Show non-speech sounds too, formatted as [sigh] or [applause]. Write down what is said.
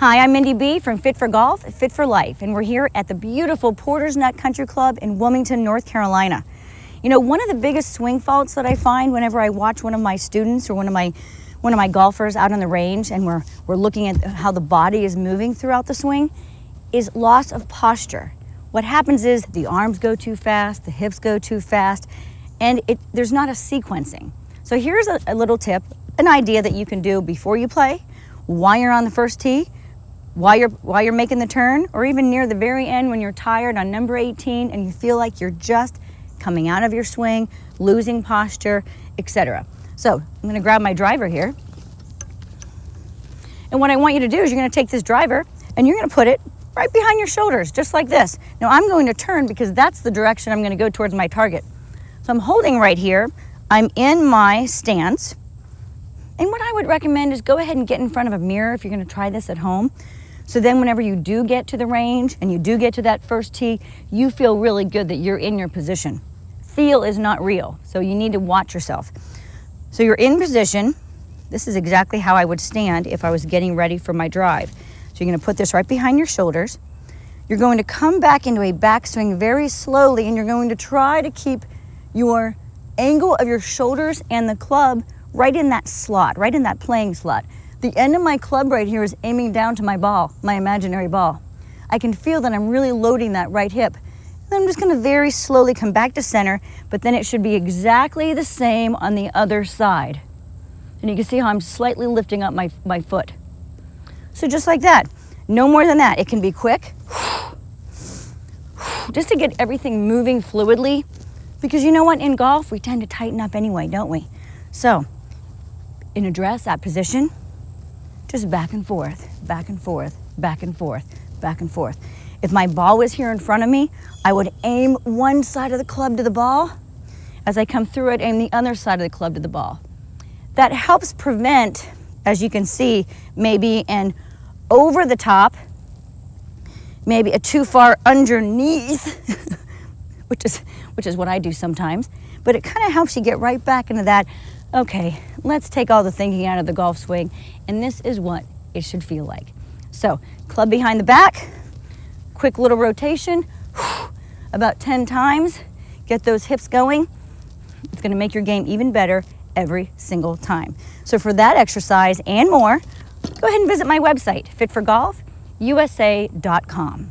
Hi, I'm Mindi B from Fit for Golf, Fit for Life, and we're here at the beautiful Porter's Neck Country Club in Wilmington, North Carolina. You know, one of the biggest swing faults that I find whenever I watch one of my students or one of my one of my golfers out on the range and we're, we're looking at how the body is moving throughout the swing is loss of posture. What happens is the arms go too fast, the hips go too fast, and it, there's not a sequencing. So here's a, a little tip, an idea that you can do before you play, while you're on the first tee, while you're, while you're making the turn, or even near the very end when you're tired on number 18 and you feel like you're just coming out of your swing, losing posture, etc. So I'm gonna grab my driver here. And what I want you to do is you're gonna take this driver and you're gonna put it right behind your shoulders, just like this. Now I'm going to turn because that's the direction I'm gonna go towards my target. So I'm holding right here. I'm in my stance. And what I would recommend is go ahead and get in front of a mirror if you're gonna try this at home. So then whenever you do get to the range and you do get to that first tee, you feel really good that you're in your position. Feel is not real, so you need to watch yourself. So you're in position. This is exactly how I would stand if I was getting ready for my drive. So you're gonna put this right behind your shoulders. You're going to come back into a backswing very slowly and you're going to try to keep your angle of your shoulders and the club right in that slot, right in that playing slot. The end of my club right here is aiming down to my ball, my imaginary ball. I can feel that I'm really loading that right hip. And I'm just gonna very slowly come back to center, but then it should be exactly the same on the other side. And you can see how I'm slightly lifting up my, my foot. So just like that, no more than that. It can be quick, [sighs] just to get everything moving fluidly. Because you know what, in golf, we tend to tighten up anyway, don't we? So, in address, that position, just back and forth, back and forth, back and forth, back and forth. If my ball was here in front of me, I would aim one side of the club to the ball. As I come through it, aim the other side of the club to the ball. That helps prevent, as you can see, maybe an over the top, maybe a too far underneath, [laughs] which is which is what I do sometimes. But it kind of helps you get right back into that okay, let's take all the thinking out of the golf swing, and this is what it should feel like. So, club behind the back, quick little rotation, [sighs] about 10 times, get those hips going. It's gonna make your game even better every single time. So for that exercise and more, go ahead and visit my website, fitforgolfusa.com.